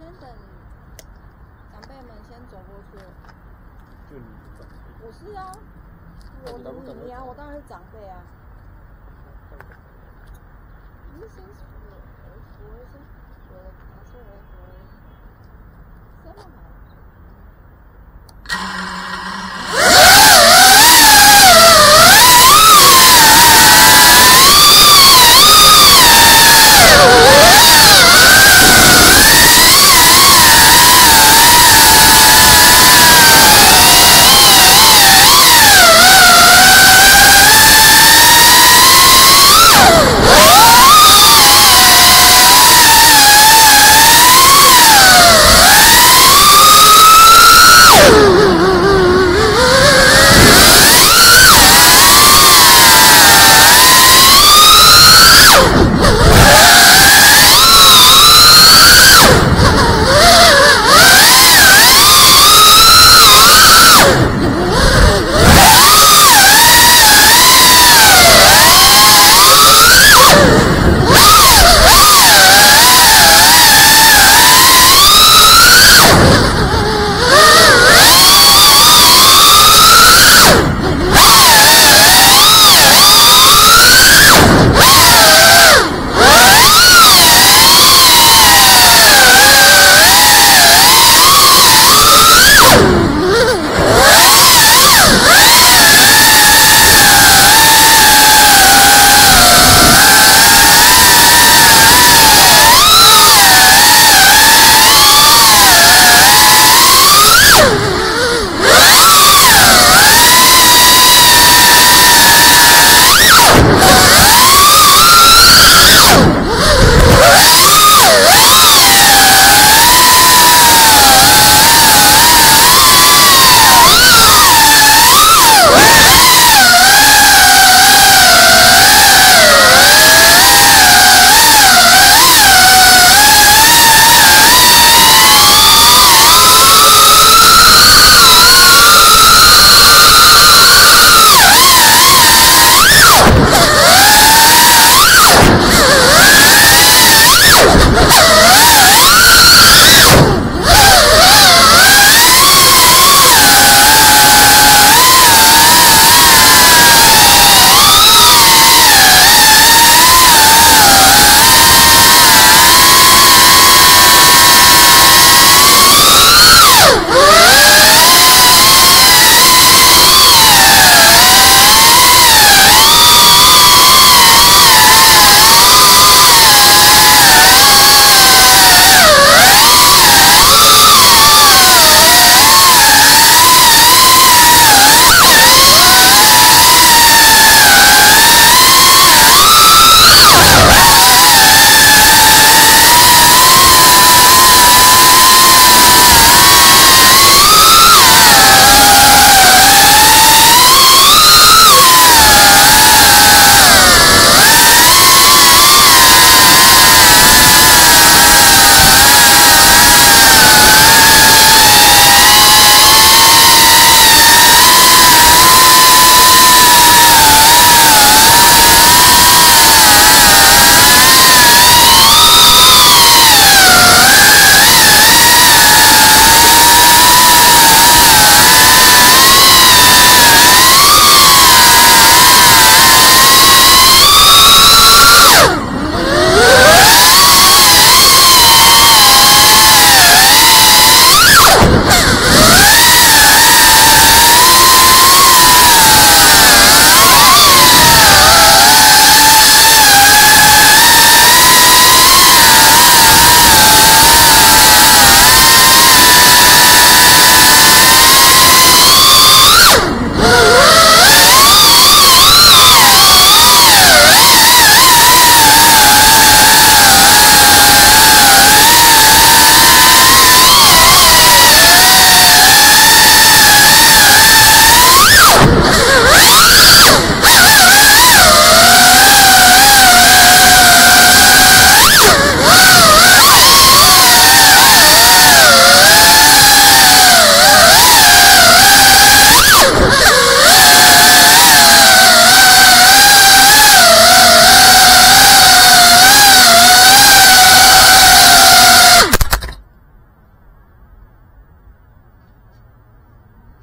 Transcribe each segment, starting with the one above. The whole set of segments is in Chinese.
先等长辈们先走过去。就你长辈？我是啊，我你你呀，我当然是长辈啊。你先说，我我先说，他说我我，什么嘛？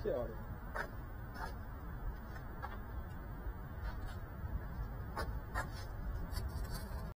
漂亮。